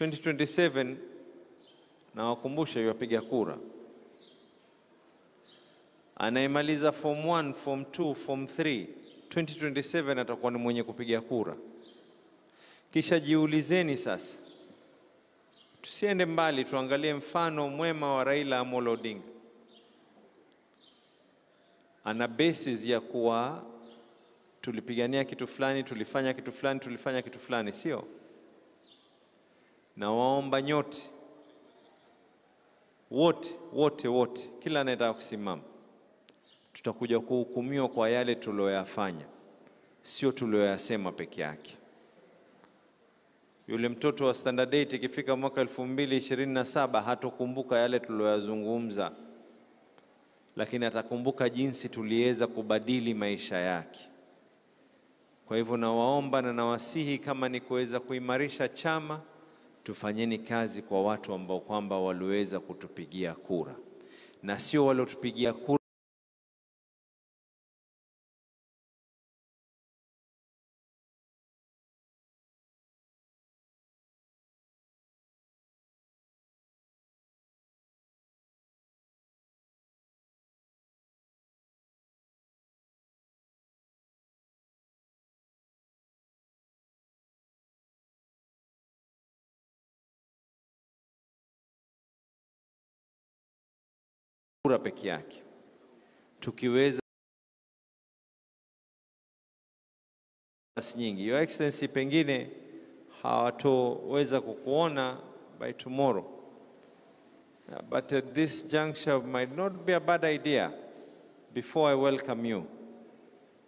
2027 nawakumbusha wapiga kura, anayemaliza form 1, form 2, form 3 2027 atakuwa ni mwenye kupiga kura. Kisha jiulizeni sasa, tusiende mbali, tuangalie mfano mwema wa Raila Amolo Odinga. Ana basis ya kuwa tulipigania kitu fulani, tulifanya kitu fulani, tulifanya kitu fulani, sio? Na waomba nyote wote wote wote, kila anayetaka kusimama, tutakuja kuhukumiwa kwa yale tulioyafanya, sio tulioyasema peke yake. Yule mtoto wa standard 8 ikifika mwaka 2027 hatokumbuka yale tulioyazungumza, lakini atakumbuka jinsi tuliweza kubadili maisha yake. Kwa hivyo nawaomba na nawasihi, kama ni kuweza kuimarisha chama, tufanyeni kazi kwa watu ambao kwamba waliweza kutupigia kura. Na sio waliotupigia kura kura peke yake. Tukiweza nyingi, Your Excellency, pengine hawatoweza kukuona by tomorrow, but at this juncture might not be a bad idea before I welcome you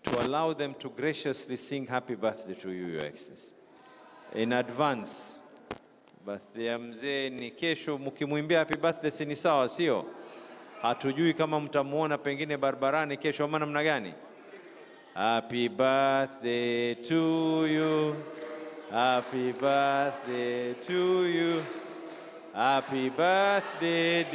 to allow them to graciously sing happy birthday to you, Your Excellency, in advance. Birthday ya mzee ni kesho, mkimwimbia happy birthday si ni sawa, sio? Hatujui kama mtamuona pengine barabarani kesho ama namna gani. Happy birthday to you. Happy birthday to you. Happy birthday